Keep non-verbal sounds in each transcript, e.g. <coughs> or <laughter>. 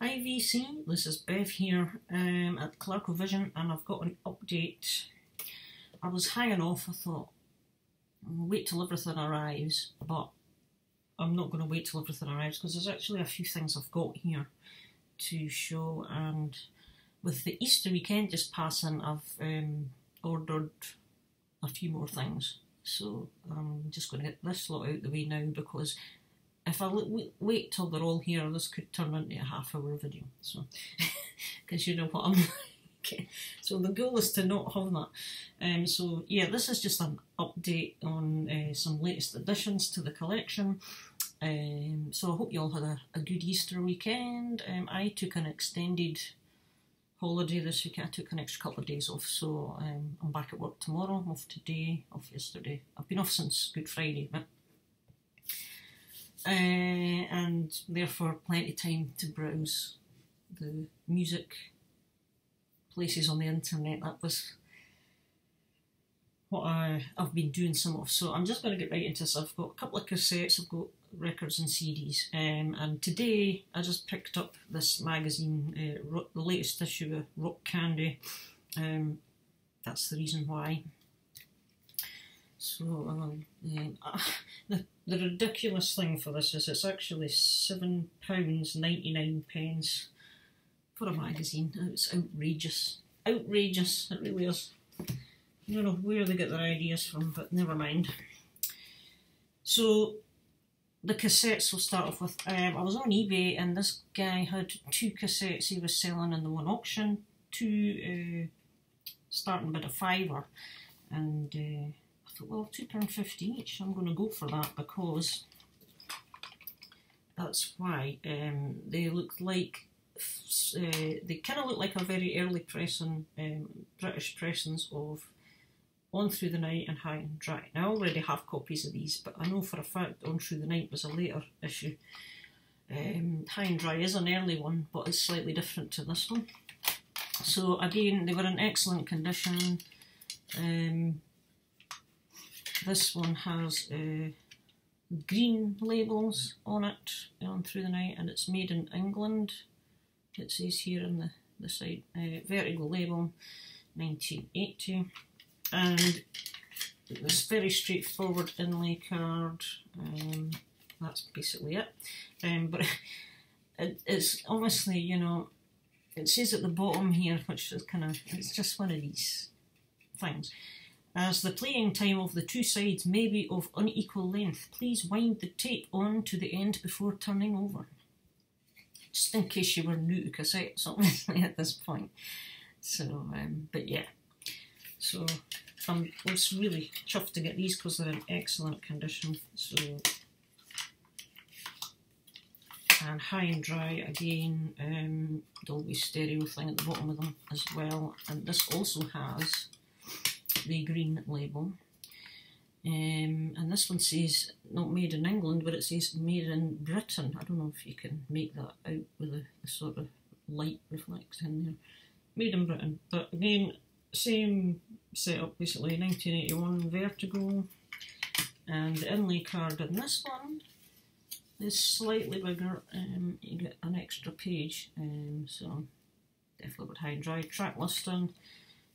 Hi VC, this is Bev here um, at ClarkOVision and I've got an update. I was hanging off, I thought, I'll wait till everything arrives, but I'm not going to wait till everything arrives because there's actually a few things I've got here to show and with the Easter weekend just passing I've um, ordered a few more things. So I'm just going to get this lot out the way now because if I wait till they're all here, this could turn into a half hour video. So, <laughs> because you know what I'm <laughs> like. So the goal is to not have that. Um, so yeah, this is just an update on uh, some latest additions to the collection. Um, so I hope you all had a, a good Easter weekend. Um, I took an extended holiday this week. I took an extra couple of days off, so um, I'm back at work tomorrow. I'm off today, off yesterday. I've been off since Good Friday, but uh, and therefore plenty of time to browse the music places on the internet. That was what I, I've been doing some of. So I'm just going to get right into this. I've got a couple of cassettes, I've got records and CDs. Um, and today I just picked up this magazine, uh, the latest issue of Rock Candy. Um, that's the reason why. So um, uh, the the ridiculous thing for this is it's actually seven pounds ninety nine pence for a magazine. It's outrageous, outrageous. It really is. I don't know where they get their ideas from, but never mind. So the cassettes we'll start off with. Um, I was on eBay and this guy had two cassettes he was selling in the one auction, two uh, starting bid a fiver, and. Uh, well, £2.50 each, I'm going to go for that because that's why um, they look like, uh, they kind of look like a very early pressing, um, British pressings of On Through the Night and High and Dry. Now, I already have copies of these, but I know for a fact On Through the Night was a later issue. Um, High and Dry is an early one, but it's slightly different to this one. So again, they were in excellent condition. Um, this one has uh, green labels on it on through the night and it's made in England. It says here on the, the side, uh, vertigo label 1980 and this very straightforward inlay card. Um, that's basically it. Um, but <laughs> it, it's obviously, you know, it says at the bottom here, which is kind of, it's just one of these things. As the playing time of the two sides may be of unequal length, please wind the tape on to the end before turning over. Just in case you were new to cassettes, <laughs> obviously, at this point. So, um, but yeah. So, I was really chuffed to get these because they're in excellent condition. So, and high and dry again, um, Dolby stereo thing at the bottom of them as well. And this also has the green label. Um, and this one says not made in England, but it says made in Britain. I don't know if you can make that out with a, a sort of light reflects in there. Made in Britain, but again, same setup basically. 1981 Vertigo, and the inlay card in this one is slightly bigger. Um, you get an extra page, um, so definitely would high and dry track listing.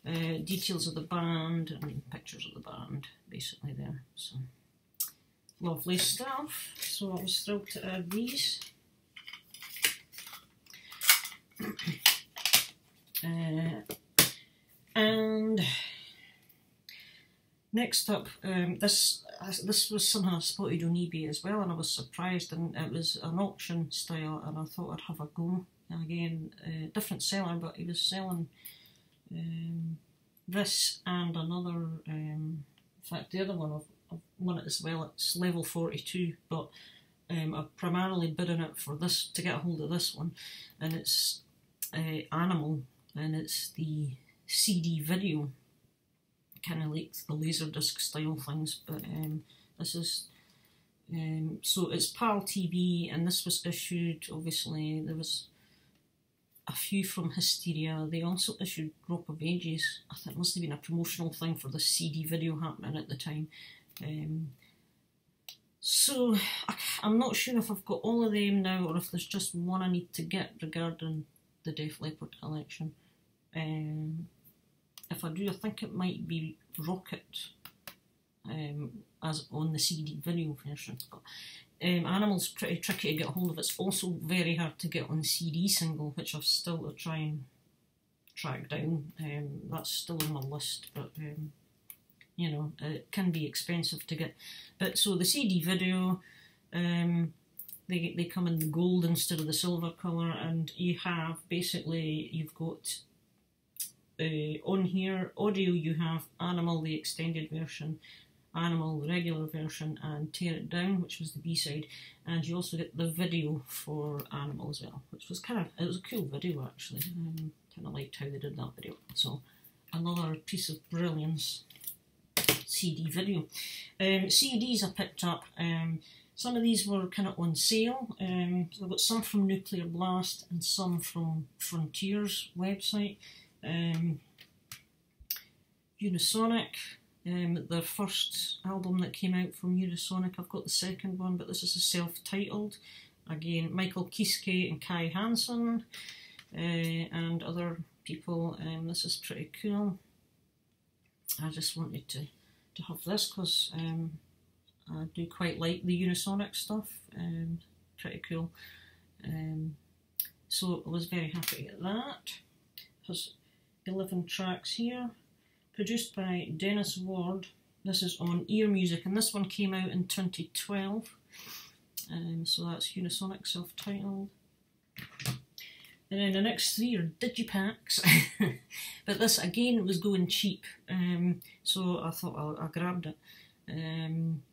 Uh, details of the band, I mean pictures of the band basically there. So lovely stuff. So I was thrilled to add these. <clears throat> uh, and next up, um, this this was something I spotted on eBay as well, and I was surprised. And it was an auction style, and I thought I'd have a go. And again, uh, different seller, but he was selling um, this and another, um, in fact the other one, I've, I've won it as well, it's level 42, but um, I've primarily bidden it for this, to get a hold of this one, and it's uh, Animal, and it's the CD video, kind of like the Laserdisc style things, but um, this is um, so it's PAL TV, and this was issued. Obviously, there was a few from Hysteria. They also issued Rock of Ages. I think it must have been a promotional thing for the CD video happening at the time. Um, So I, am not sure if I've got all of them now or if there's just one I need to get regarding the Def Leppard collection. Um, if I do, I think it might be Rocket um, as on the CD video version. But um, Animal's pretty tricky to get hold of. It's also very hard to get on CD single, which I've still to try and track down. Um, that's still on my list, but um, you know it can be expensive to get. But so the CD video, um, they they come in the gold instead of the silver colour, and you have basically you've got uh, on here audio. You have Animal the extended version, Animal the regular version, and Tear It Down, which was the B side, and you also get the video for Animal as well, which was kind of it was a cool video actually. Um, kind of liked how they did that video. So another piece of brilliance. CD video. Um, CDs I picked up. Um, some of these were kind of on sale. Um, so I've got some from Nuclear Blast and some from Frontiers website. Um, Unisonic, um, their first album that came out from Unisonic. I've got the second one, but this is a self-titled. Again, Michael Kiske and Kai Hansen uh, and other people. Um, this is pretty cool. I just wanted to, to have this because um, I do quite like the Unisonic stuff. Um, pretty cool. Um, so I was very happy get that. Has 11 tracks here. Produced by Dennis Ward. This is on Ear Music and this one came out in 2012. Um, so that's Unisonic self-titled. And then the next three are digipacks, <laughs> but this again was going cheap, um, so I thought I, I grabbed it. Um,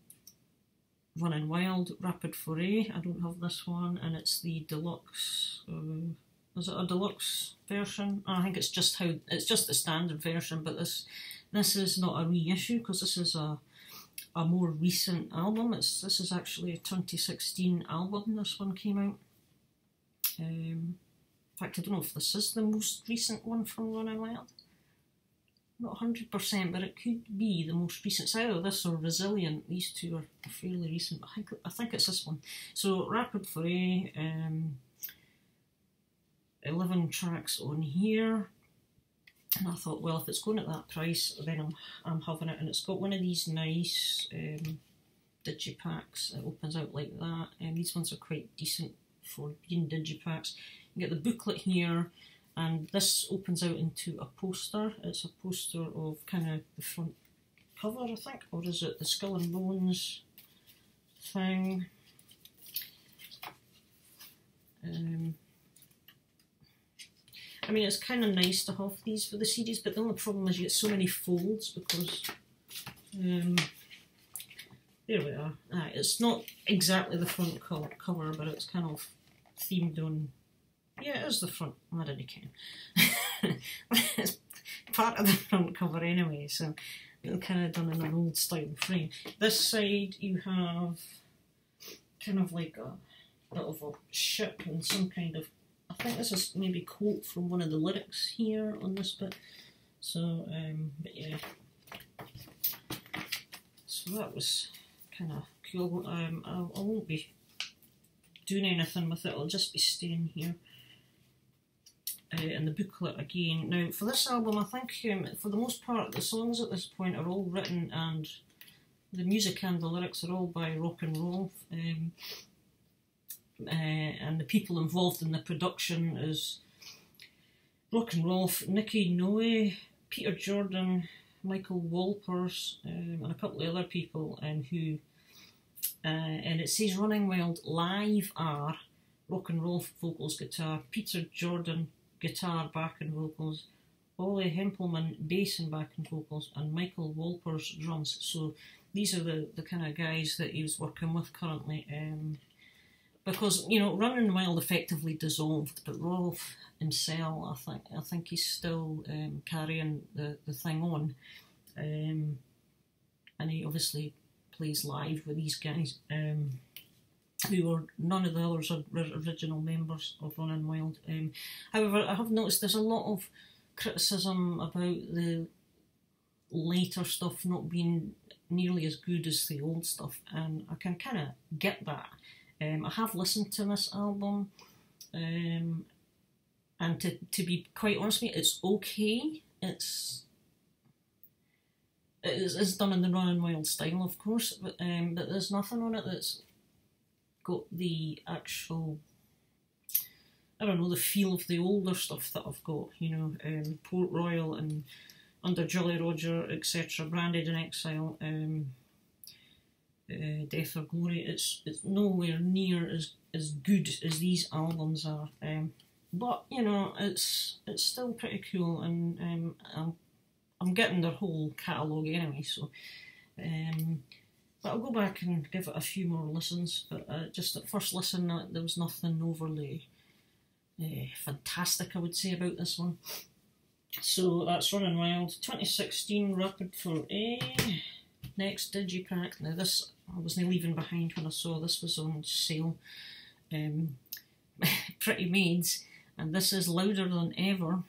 Running Wild, Rapid Foray. I don't have this one, and it's the deluxe. Uh, is it a deluxe version? I think it's just how it's just the standard version, but this this is not a reissue because this is a a more recent album. It's this is actually a 2016 album. This one came out. Um, in fact, I don't know if this is the most recent one from Running Wild. Not 100%, but it could be the most recent. It's either this or Resilient. These two are fairly recent. I think, I think it's this one. So, Rapid um, 11 tracks on here. And I thought, well, if it's going at that price, then I'm, I'm having it. And it's got one of these nice um, digipacks. It opens out like that. And these ones are quite decent for being digipacks. You get the booklet here, and this opens out into a poster. It's a poster of kind of the front cover, I think, or is it the Skull and Bones thing? Um, I mean, it's kind of nice to have these for the CDs, but the only problem is you get so many folds because. Um, there we are. It's not exactly the front cover, but it's kind of themed on yeah, it is the front. I didn't care. it's part of the front cover anyway, so it's kind of done in an old style frame. This side you have kind of like a bit of a ship and some kind of. I think this is maybe quote from one of the lyrics here on this bit. So, um, but yeah. So that was kind of cool. Um, I, I won't be doing anything with it. I'll just be staying here uh, in the booklet again. Now, for this album, I think um, for the most part, the songs at this point are all written and the music and the lyrics are all by Rock 'n' Rolf. Um, uh, and the people involved in the production is Rock 'n' Rolf, Niki Nowy, Peter Jordan, Michael Wolpers, um, and a couple of other people um, who. Uh, and it says Running Wild live are Rock 'n' Rolf vocals, guitar, Peter Jordan, guitar, back and vocals, Ollie Hempelmann bass and back and vocals, and Michael Wolpers drums. So these are the, the kind of guys that he was working with currently. Um, because you know, Running Wild effectively dissolved, but Rolf himself, I think, I think he's still um, carrying the, the thing on, um, and he obviously plays live with these guys. Um, who were none of the others are original members of Running Wild. Um, however, I have noticed there's a lot of criticism about the later stuff not being nearly as good as the old stuff, and I can kind of get that. Um, I have listened to this album, um, and to, to be quite honest with you, it's okay. It's it is, it's done in the Running Wild style, of course, but um, but there's nothing on it that's got the actual I don't know the feel of the older stuff that I've got. You know, um, Port Royal and Under Jolly Roger, etc. Branded in Exile. Um, uh, Death or Glory, it's it's nowhere near as as good as these albums are. Um, but you know, it's it's still pretty cool, and um, I'm I'm getting their whole catalogue anyway. So, um, but I'll go back and give it a few more listens. But uh, just at first listen, uh, there was nothing overly uh, fantastic, I would say, about this one. So that's Running Wild, 2016 Rapid Foray. Next, Digipack. Now this I wasn't leaving behind when I saw this was on sale. Um, <laughs> Pretty Maids, and this is louder than ever.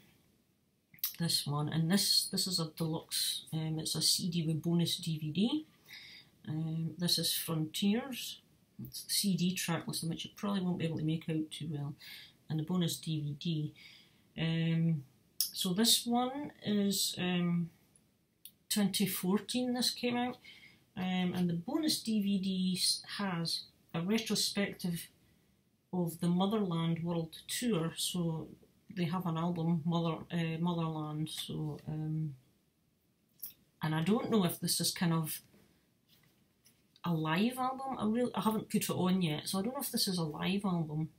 This one, and this this is a deluxe. Um, it's a CD with bonus DVD. Um, this is Frontiers. It's CD track list, which you probably won't be able to make out too well, and the bonus DVD. Um, so this one is um, 2014. This came out. Um, and the bonus DVD has a retrospective of the Motherland World Tour. So they have an album, Mother uh, Motherland. So, um, and I don't know if this is kind of a live album. I really I haven't put it on yet, so I don't know if this is a live album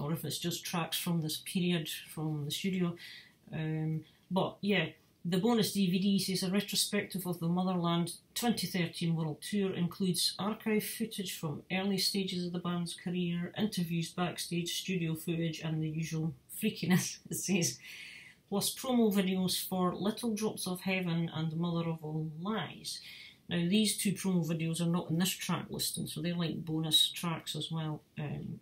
or if it's just tracks from this period from the studio. Um, but yeah, the bonus DVD says a retrospective of the Motherland 2013 World Tour includes archive footage from early stages of the band's career, interviews, backstage, studio footage, and the usual freakiness, <laughs> it says, plus promo videos for Little Drops of Heaven and Mother of All Lies. Now, these two promo videos are not in this track listing, so they're like bonus tracks as well. Um,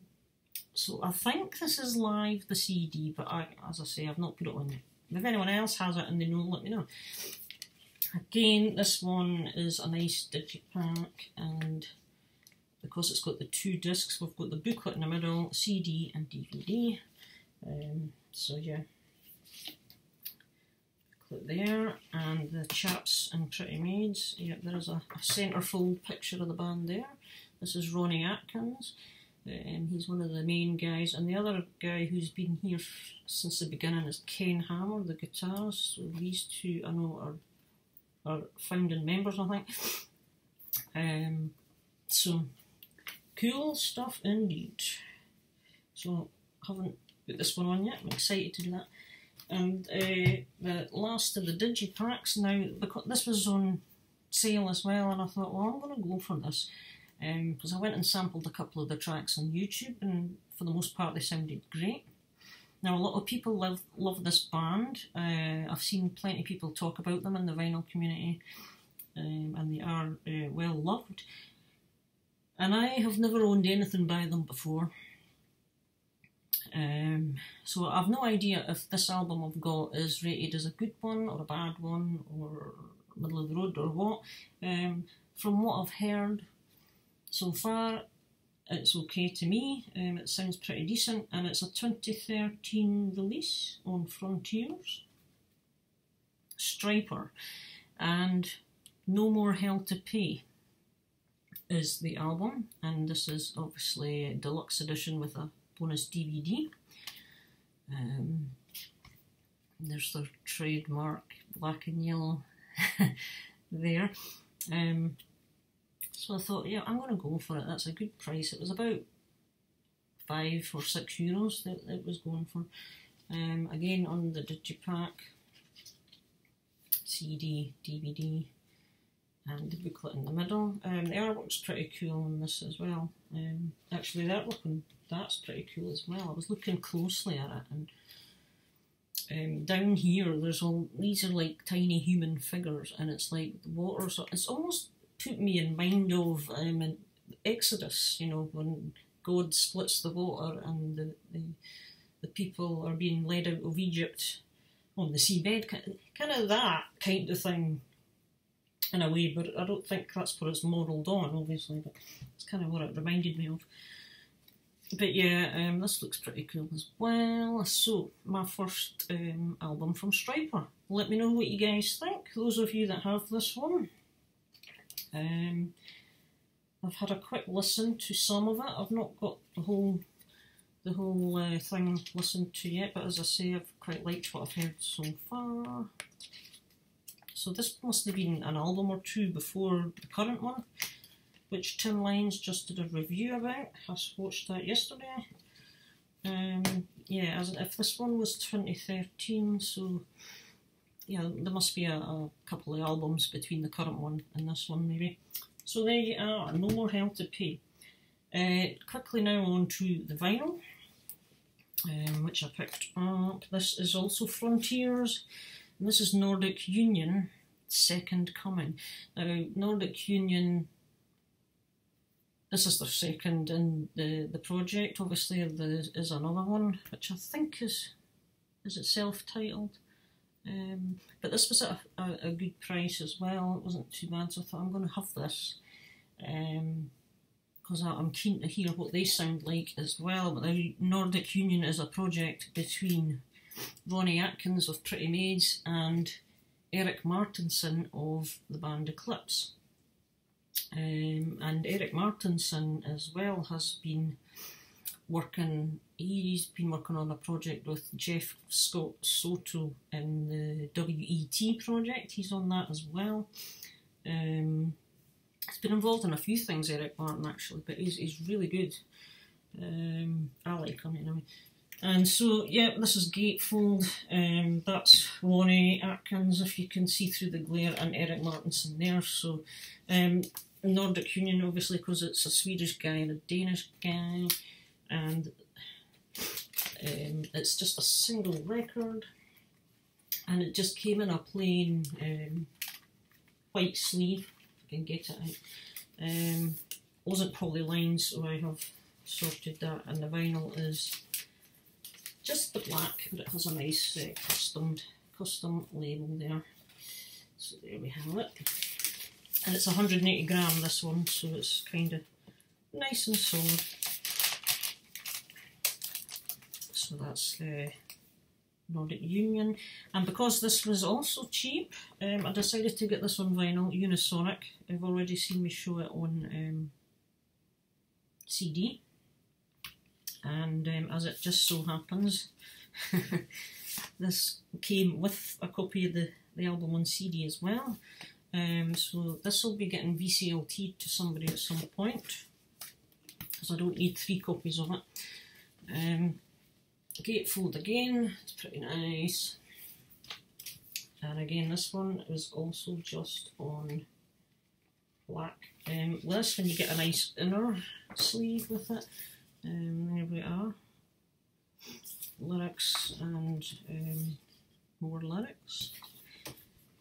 so I think this is live, the CD, but I, as I say, I've not put it on. If anyone else has it and they know, let me know. Again, this one is a nice digipack, and because it's got the two discs, we've got the booklet in the middle, CD and DVD. Um, so yeah, click there, and the chaps and Pretty Maids. Yeah, there is a, a centerfold picture of the band there. This is Ronnie Atkins. Um, he's one of the main guys, and the other guy who's been here since the beginning is Ken Hammer, the guitarist. So these two, I know, are are founding members, I think. Um, so cool stuff indeed. So haven't put this one on yet. I'm excited to do that. And uh, the last of the digipacks now, because this was on sale as well, and I thought, well, I'm going to go for this because um, I went and sampled a couple of the tracks on YouTube, and for the most part, they sounded great. Now, a lot of people love love this band. Uh, I've seen plenty of people talk about them in the vinyl community, um, and they are uh, well loved. And I have never owned anything by them before. Um, so I've no idea if this album I've got is rated as a good one or a bad one or middle of the road or what. Um, from what I've heard, so far, it's okay to me. Um, it sounds pretty decent, and it's a 2013 release on Frontiers. Stryper, and No More Hell to Pay is the album, and this is obviously a deluxe edition with a bonus DVD. Um, there's the trademark black and yellow <laughs> there. Um, so I thought, yeah, I'm going to go for it. That's a good price. It was about five or six euros that it was going for. Um, again, on the digipack, CD, DVD, and the booklet in the middle. Um, the artwork's pretty cool on this as well. Um, actually, the artwork on that's pretty cool as well. I was looking closely at it, and um, down here, there's all these are like tiny human figures, and it's like the water. So it's almost put me in mind of um, Exodus, you know, when God splits the water and the, the, the people are being led out of Egypt on the seabed, kind of that kind of thing. in a way, but I don't think that's what it's modelled on, obviously, but it's kind of what it reminded me of. But yeah, um, this looks pretty cool as well. So, my first um, album from Stryper. Let me know what you guys think, those of you that have this one. Um, I've had a quick listen to some of it. I've not got the whole the whole uh, thing listened to yet, but as I say, I've quite liked what I've heard so far. So this must have been an album or two before the current one, which Tim Lines just did a review about. I watched that yesterday. Um, yeah, as if this one was 2013, so yeah, there must be a, a couple of albums between the current one and this one, maybe. So there you are, no more hell to pay. Uh, quickly now on to the vinyl, um, which I picked up. This is also Frontiers, and this is Nordic Union, Second Coming. Now, Nordic Union, this is their second in the, the project. Obviously, there is another one, which I think is, is it self-titled? Um, but this was at a, a, a, good price as well. It wasn't too bad, so I thought I'm going to have this because um, I'm keen to hear what they sound like as well. But the Nordic Union is a project between Ronnie Atkins of Pretty Maids and Erik Mårtensson of the band Eclipse. Um, and Erik Mårtensson as well has been working, he's been working on a project with Jeff Scott Soto in the WET project, he's on that as well. Um, he's been involved in a few things, Eric Martin, actually, but he's, he's really good. Um, I like him anyway. And so, yeah, this is Gatefold. Um, that's Ronnie Atkins, if you can see through the glare, and Erik Mårtensson there. So, um, Nordic Union, obviously, because it's a Swedish guy and a Danish guy and um, it's just a single record and it just came in a plain um, white sleeve. I can get it out. Um, wasn't polylined so I have sorted that and the vinyl is just the black but it has a nice uh, custom custom label there. So there we have it. And it's 180 gram this one so it's kind of nice and solid so that's the Nordic Union. And because this was also cheap, um, I decided to get this on vinyl, Unisonic. I've already seen me show it on um, CD. And um, as it just so happens, <laughs> this came with a copy of the, the album on CD as well. Um, so this will be getting VCLT to somebody at some point, because I don't need three copies of it. Gatefold again, it's pretty nice. And again, this one is also just on black. Um, this, when you get a nice inner sleeve with it, um, there we are. Lyrics and um, more lyrics. <coughs>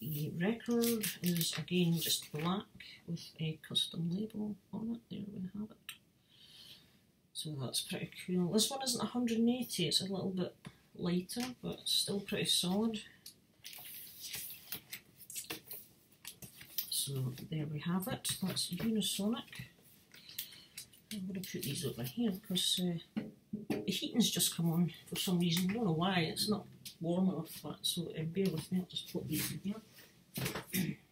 the record is again just black with a custom label on it. There we have it. So that's pretty cool. This one isn't 180, it's a little bit lighter, but still pretty solid. So there we have it. That's Unisonic. I'm going to put these over here because uh, the heating's just come on for some reason. I don't know why. It's not warm enough that, so uh, bear with me. I'll just put these in here. <clears throat>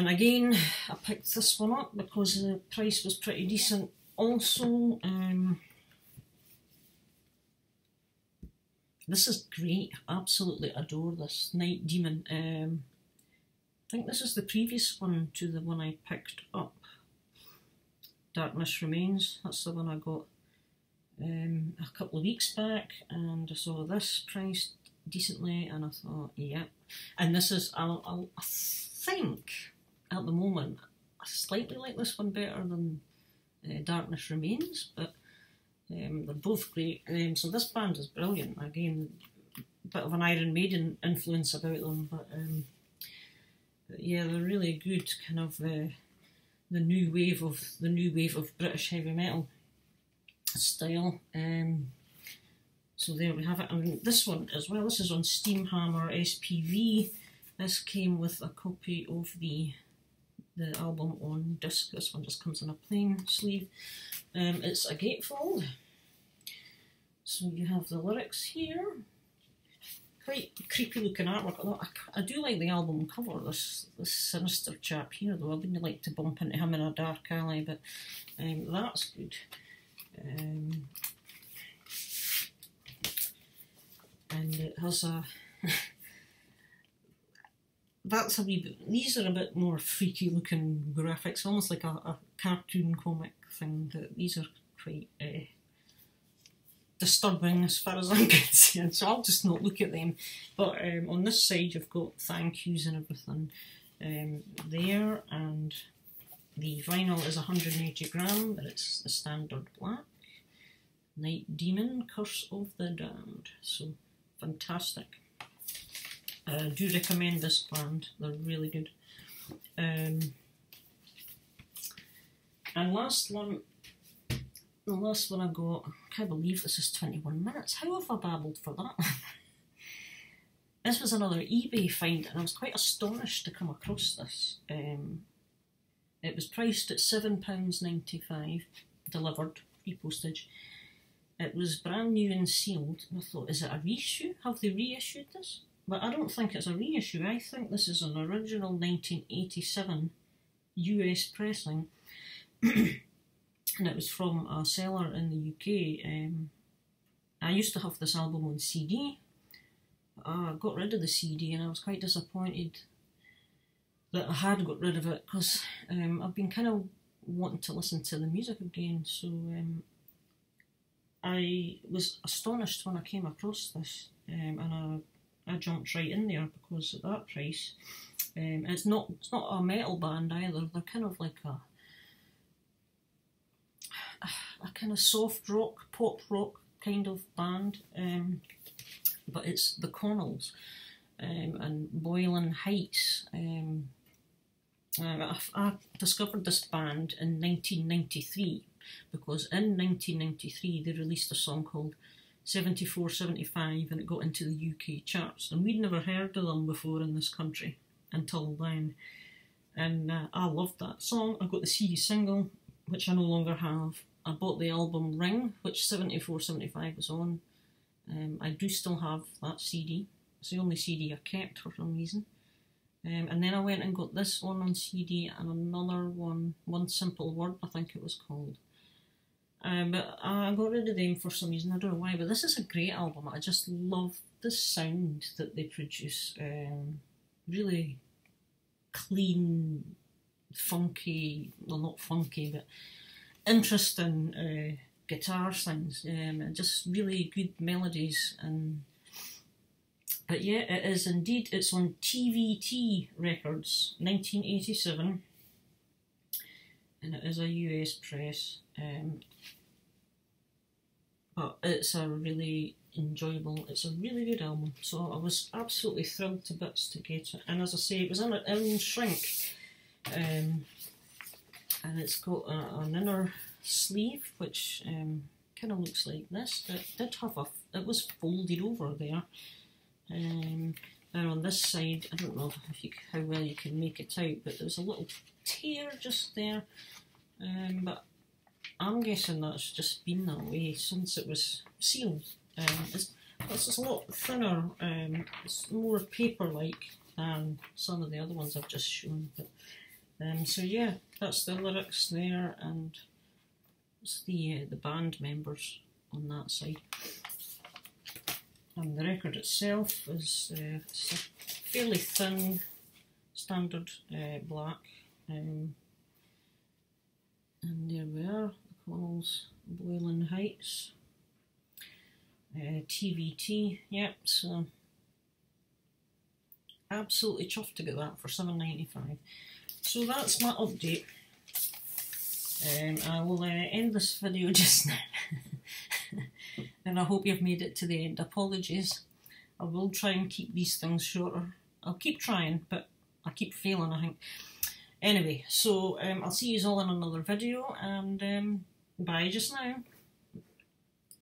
And again, I picked this one up because the price was pretty decent also. Um, this is great. Absolutely adore this Night Demon. Um, I think this is the previous one to the one I picked up. Darkness Remains. That's the one I got um, a couple of weeks back and I saw this priced decently and I thought, yeah. And this is, I'll, I'll, I think, at the moment, I slightly like this one better than uh, Darkness Remains, but um, they're both great. Um, so this band is brilliant. Again, a bit of an Iron Maiden influence about them, but, um, but yeah, they're really good. Kind of uh, the new wave of the new wave of British heavy metal style. Um, So there we have it. And this one as well, this is on Steamhammer SPV. This came with a copy of the the album on disc. This one just comes in a plain sleeve. Um, it's a gatefold. So you have the lyrics here. Quite creepy looking artwork. I, I do like the album cover, this this sinister chap here though. I wouldn't like to bump into him in a dark alley, but um, that's good. Um, and it has a <laughs> that's a wee bit, these are a bit more freaky looking graphics, almost like a, a cartoon comic thing. That these are quite uh, disturbing as far as I'm <laughs> concerned, so I'll just not look at them. But um, on this side, you've got thank yous and everything um, there, and the vinyl is 180 gram, but it's the standard black. Night Demon, Curse of the Damned. So fantastic. I uh, do recommend this brand, they're really good. Um, and last one, the last one I got, I can't believe this is 21 minutes. How have I babbled for that? <laughs> this was another eBay find and I was quite astonished to come across this. Um, it was priced at £7.95, delivered, free postage. It was brand new and sealed. I thought, is it a reissue? Have they reissued this? But I don't think it's a reissue. I think this is an original 1987 US pressing. <coughs> and it was from a seller in the UK. Um, I used to have this album on CD. I got rid of the CD and I was quite disappointed that I had got rid of it because um, I've been kind of wanting to listen to the music again. So um, I was astonished when I came across this, um, and I, I jumped right in there because at that price, um, it's not it's not a metal band either. They're kind of like a a kind of soft rock, pop rock kind of band, um, but it's the Connells um, and Boylan Heights. Um, I, I discovered this band in 1993 because in 1993 they released a song called 7475 and it got into the UK charts and we'd never heard of them before in this country until then and uh, I loved that song. I got the CD single which I no longer have. I bought the album Ring which 7475 was on. Um, I do still have that CD. It's the only CD I kept for some reason. Um, and then I went and got this one on CD and another one, One Simple Word, I think it was called. Um, but I got rid of them for some reason. I don't know why, but this is a great album. I just love the sound that they produce. Um, really clean, funky, well, not funky, but interesting uh, guitar sounds Um, and just really good melodies. And but yeah, it is indeed. It's on TVT Records, 1987 and it is a US press. Um, but it's a really enjoyable, it's a really good album. So I was absolutely thrilled to bits to get it. And as I say, it was in, in shrink. Um, and it's got a, an inner sleeve which um, kind of looks like this. It did have a, it was folded over there. Um, and on this side, I don't know if you, how well you can make it out, but there's a little tear just there. Um, but I'm guessing that's just been that way since it was sealed. Um, it's, it's a lot thinner, um, it's more paper-like than some of the other ones I've just shown. But um, So yeah, that's the lyrics there and it's the, uh, the band members on that side. And the record itself is uh, fairly thin, standard uh, black. Um, and there we are, the Connells Boylan Heights. Uh, TVT, yep, so absolutely chuffed to get that for seven ninety five. So that's my update. Um, I will uh, end this video <laughs> just now. and I hope you've made it to the end. Apologies. I will try and keep these things shorter. I'll keep trying, but I keep failing, I think. Anyway, so um, I'll see you all in another video, and um, bye just now.